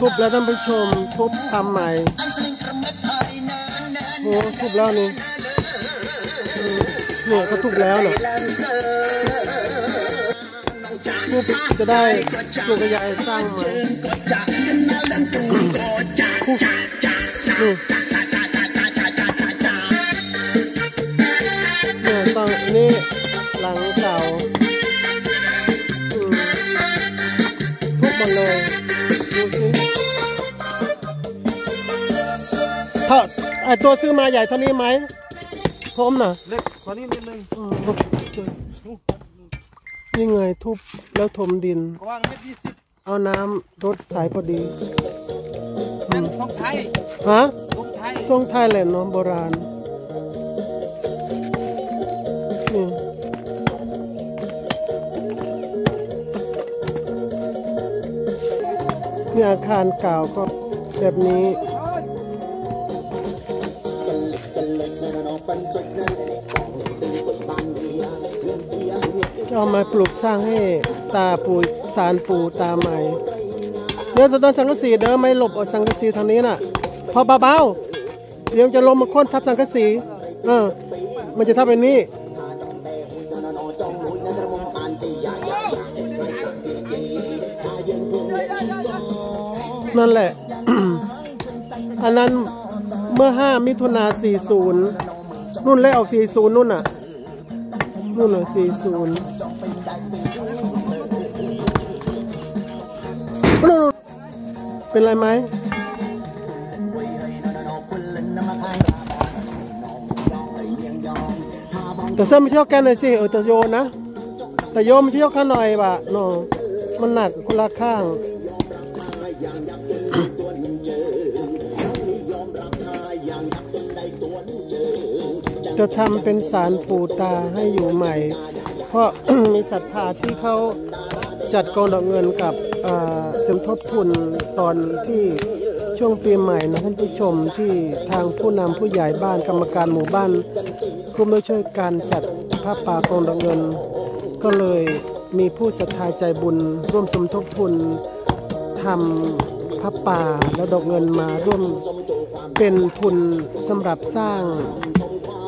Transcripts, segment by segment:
ทุบแล้วท่านผู้ชมทุบทำใหม่โอ้ทุบแล้วนี่เนี่ยเขาทุบแล้วน่ะทุบจะได้ลูกกระยายสร้างใหม่ทุบนี่เนี่ยตอน ดเลยดูสิถ้าไอตัวซื้อมาใหญ่เท่านี้ไหมพร้อมน่ะเล็กกว่านี้นิดนึงอืมนี่ไงทุบแล้วถมดิน กว้างเมตรยี่สิบเอาน้ำรดสายพอดีนั่นของไทยฮะของไทยทรงไทยแหละเนาะโบราณ นี่อาคารเก่าก็แบบนี้เอามาปลูกสร้างให้ตาปูสารปูตาใหม่เดี๋ยวต้นสังกะสีเด้อไม่หลบเอาสังกะสีทางนี้น่ะ พอเบาๆเดี๋ยวจะลงมาค้นทับสังกะสีเออมันจะทับไปนี่ นั่นแหละ อันนั้นเมื่อ 5 มิถุนา40นุ่นเลยออก 40นุ่นน่ะ นู่นน่ะ40นู่นๆเป็นไรไหมแต่เสื้อไม่เที่ยวกันหน่อยสิ เออแต่โยนนะ แต่โยนไม่เที่ยวกันหน่อยบะเนาะมันหนักคนละข้าง จะทำเป็นสารปูตาให้อยู่ใหม่ เพราะ มีศรัทธาที่เขาจัดกองดอกเงินกับอ่อสมทบทุนตอนที่ช่วงปีใหม่นะท่านผู้ชมที่ทางผู้นำผู้ใหญ่บ้านกรรมการหมู่บ้านร่วมด้วยช่วยการจัดผ้าป่ากองดอกเงิน ก็เลยมีผู้ศรัทธาใจบุญ ร่วมสมทบทุนทำผ้าป่าและดอกเงินมาร่วมเป็นทุนสำหรับสร้าง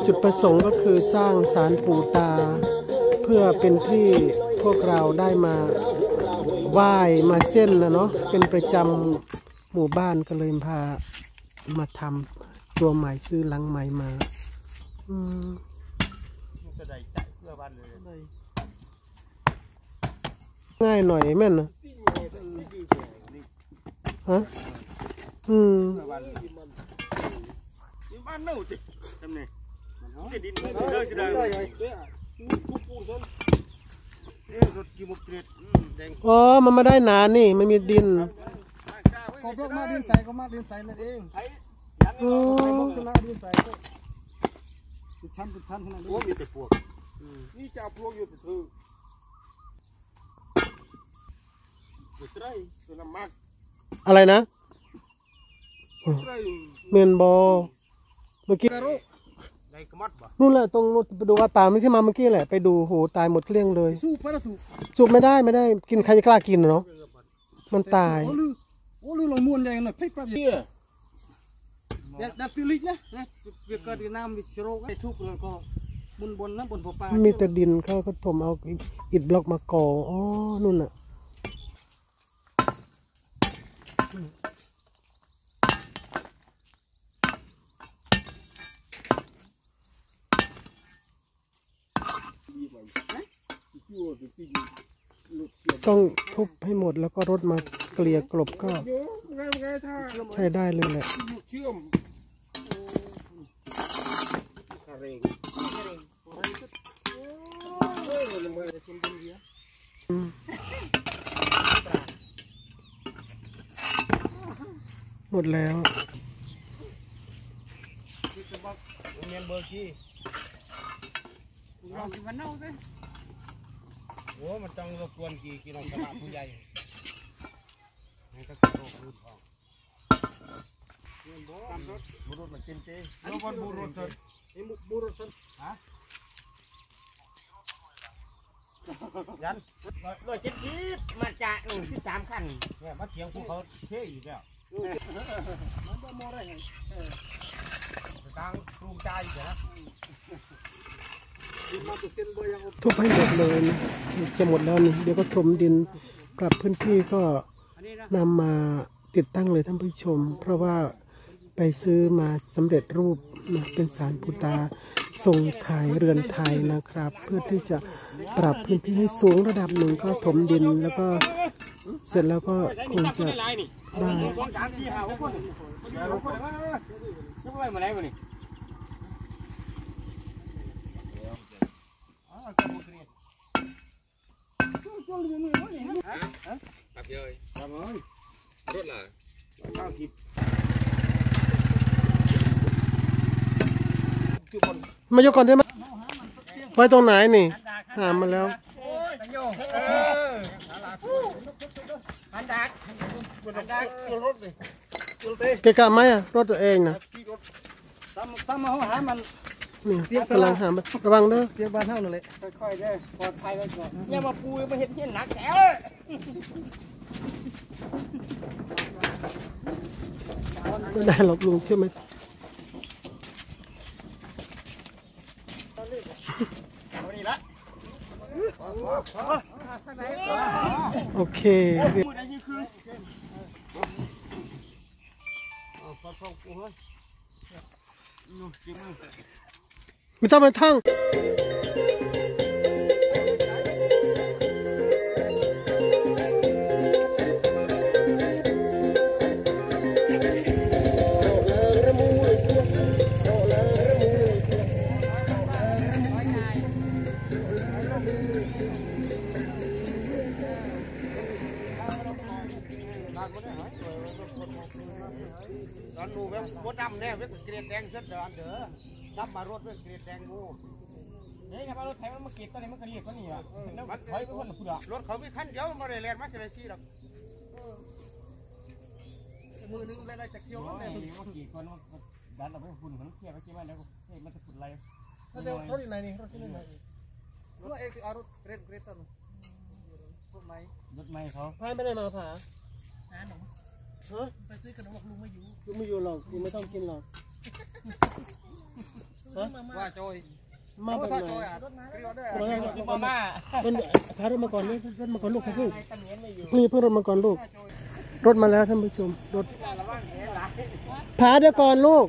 จุดประสงค์ก็คือสร้างสารปู่ตา เพื่อเป็นที่พวกเราได้มาไหว้มาเส้นนะเนาะเป็นประจำหมู่บ้านก็เลยพามาทำตัวใหม่ซื้อหลังใหม่มาอืมจะได้จ่ายเพื่อบ้านเลยง่ายหน่อยแม่นนะฮะอืม บ้านเน่าจิทำไง ดินไม่ได้จะได้เอ๊ะรถกี่มุกเกรดแดงอ๋อ มันไม่ได้หนานี่ มันมีดินก็พวกมาดินใส่ก็มาดินใส่นั่นเองโอ้ไอ้มุกชนะดินใส่ก็เป็นชั้นเป็นชั้นขนาดโอ้นี้มีแต่พวกนี่จะเอาพวกอยู่แต่เธอเดี๋ยวจะได้เป็นน้ำมักอะไรนะจะได้เมนบอเมื่อกี้ได้ กระมัดบ่นู่นแหละตรงนู้นไปดูวัดป่าเมื่อที่มาเมื่อกี้แหละไปดูโหตายหมดเกลี้ยงเลยสู้พระสู้สูบไม่ได้ไม่ได้กินใครจะกล้ากินอะเนาะมันตายโอ้ลือโอ้ลือลงมวนใหญ่หน่อยเพ่ปรับเยอะดัดตือลิกนะนะเวียเกิดน้ำวิชโรกไอ้ทุกข์แล้วก็บนบนนะบนปลามีแต่ดินเขาก็ผมเอาอิฐบล็อกมาก่ออ๋อนู่นน่ะ ต้องทุบให้หมดแล้วก็รถมาเกลี่ยกลบก็โยไงไงถ้าใช้ได้เลยแหละเชื่อมคาเรงเฮ้ยมันมาชมดินเดียวหมดแล้ว เงินเบอร์กี้เราเป็นวันเน่าเลยโอ้มันต้องรบกวนกี่กิโลกรัมผู้ใหญ่ให้ก็โตรูดออกบุรุษมากินเจ้แล้ววันบุรุษเถิดไอ้มุกบูรสันยันร้อยเจ็ดสิบมาจากหนึ่งสิบสามขั้นเนี่ยมาเถียงภูเขาเท่อีกแล้วมันบ่มอได้ไงสตางค์กรุงใจอีกแล้วดินม ทุบให้หมดเลยนะจะหมดแล้วนี่เดี๋ยวก็ถมดินกลับพื้นที่ก็อันนี้นะนำมาติดตั้งเลยท่านผู้ชม เพราะว่าไปซื้อมาสำเร็จรูปนะเป็นสารปูตาทรงไทยเรือนไทยนะครับ เพื่อที่จะปรับพื้นที่ให้สูงระดับหนึ่งก็ถมดินแล้วก็เสร็จแล้วก็คงจะได้ มาหกคนหกคนนึกว่ามาไหนมานี่ตับเยยครับผมรถล่ะเก้าสิบมายกก่อนได้ไหมไว้ตรงไหนนี่หามาแล้วเกะกะไหมอะรถตัวเองนะตามตามมาเฮาหามัน นี่กำลังหามาระวังเด้อเตียงบ้านเฮานั่นแหละค่อยๆเด้อปลอดภัยไว้ก่อนอย่ามาปูมาเห็นเห็นหนักแถวไม่ได้หรอกลุงใช่ไหมโอเค ไม่ต้องไปท่องตอนหนูแบบบ ดดำแน่เว้ยเกลียดแดงเส้นเดินเด้อดับมารถเว้ยเกลียดแดงงูเฮ้ยถ้ามารถไถมันมาเก็บตอนนี้มันก็เรียกว่านี่อะแล้วถอยไปคนละพุ่นอะรถเขามีคันเดียวมันไม่ได้แรงมากจะได้ซี่หรอกมือนึงได้จากเที่ยวโอ้นั่นยแหละมันกี่คนมันดันเราไปฝุ่นมันเคลียร์ไปเคลียร์มาแล้วเฮ้ยมันจะฝุ่นอะไรรถอยู่ไหนนี่รถที่ไหนรถเอกเอารถเกรดเกรดตันรถไหมรถไม่เขาพายไม่ได้มาผาน้าหนูฮะไปซื้อขนมบอกลุงไม่อยู่ลุงไม่อยู่หรอกลุงไม่ต้องกินหรอก ซื้อมาม่าว่าจอยมาแบบไหนรถมาแล้วเกลียวได้มาแล้วมาม่าเป็นพารถมาก่อนเลยรถมาก่อนลูกครับพี่ตะเมียนไม่อยู่นี่เพิ่งรถมาก่อนลูก รถมาแล้วท่านผู้ชมรถพาเดี๋ยวก่อนลูก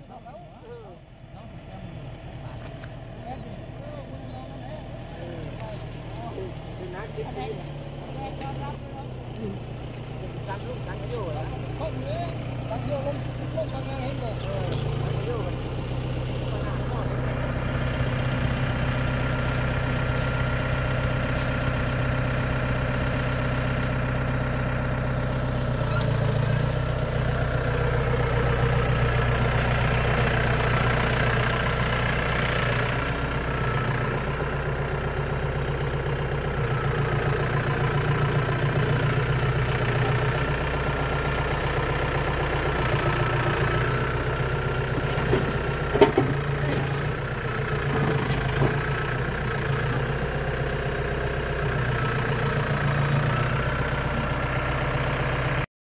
เ